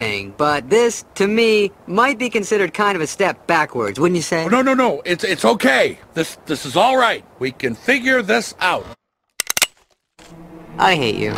thing, but this, to me, might be considered kind of a step backwards, wouldn't you say? Oh, no, no, no. It's it's okay. This this is all right. We can figure this out. I hate you.